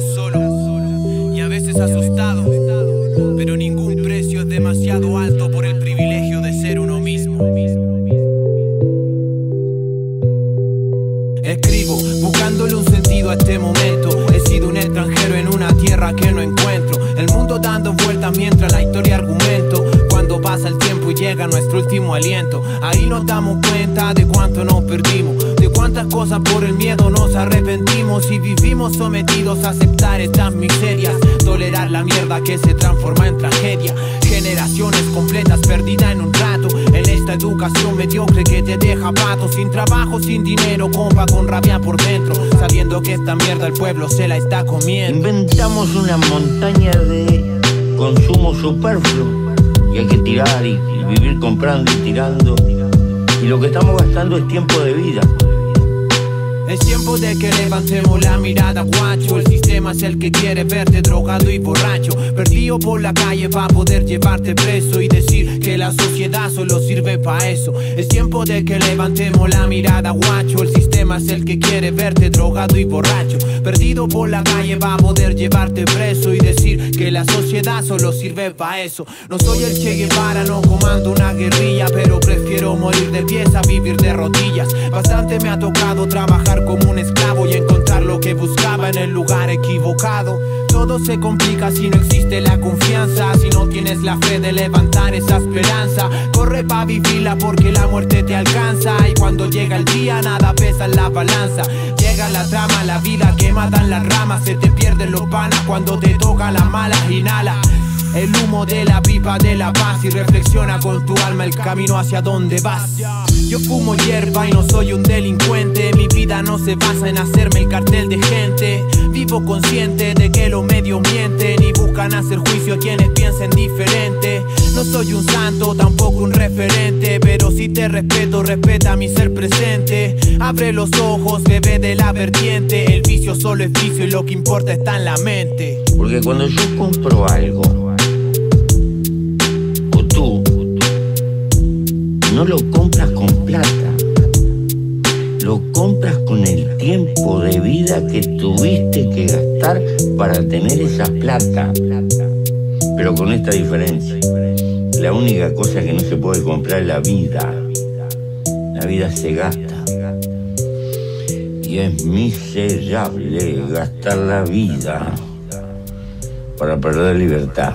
solo y a veces asustado, pero ningún precio es demasiado alto por el privilegio de ser uno mismo. Escribo buscándole un sentido a este momento. He sido un extranjero en una tierra que no encuentro. El mundo dando vueltas mientras nuestro último aliento, ahí nos damos cuenta de cuánto nos perdimos, de cuántas cosas por el miedo nos arrepentimos y vivimos sometidos a aceptar estas miserias, tolerar la mierda que se transforma en tragedia. Generaciones completas perdidas en un rato, en esta educación mediocre que te deja pato, sin trabajo, sin dinero, compa con rabia por dentro, sabiendo que esta mierda el pueblo se la está comiendo. Inventamos una montaña de consumo superfluo y hay que tirar y, y vivir comprando y tirando. Y lo que estamos gastando es tiempo de vida. Es tiempo de que levantemos la mirada, guacho. El sistema es el que quiere verte drogado y borracho. Perdido por la calle para poder llevarte preso y decir que la sociedad solo sirve para eso. Es tiempo de que levantemos la mirada, guacho. El sistema es el que quiere verte drogado y borracho. Perdido por la calle para poder llevarte preso y decir que la sociedad solo sirve para eso. No soy el Che Guevara, no comando una guerrilla, pero prefiero morir de pies a vivir de rodillas. Bastante me ha tocado trabajar como un esclavo y encontrar lo que buscaba en el lugar equivocado. Todo se complica si no existe la confianza, si no tienes la fe de levantar esa esperanza. Corre pa' vivirla porque la muerte te alcanza y cuando llega el día nada pesa en la balanza. Llega la trama, la vida que matan las ramas, se te pierden los panas cuando te toca la mala, inhala. El humo de la pipa de la paz y reflexiona con tu alma el camino hacia donde vas. Yo fumo hierba y no soy un delincuente. Mi vida no se basa en hacerme el cartel de gente. Vivo consciente de que los medios mienten y buscan hacer juicio a quienes piensen diferente. No soy un santo, tampoco un referente, pero si te respeto, respeta mi ser presente. Abre los ojos, bebe de la vertiente. El vicio solo es vicio y lo que importa está en la mente. Porque cuando yo compro algo, o tú, no lo compras con plata, lo compras con el tiempo de vida que tuviste que gastar para tener esa plata. Pero con esta diferencia, la única cosa que no se puede comprar es la vida. La vida se gasta. Y es miserable gastar la vida para perder libertad.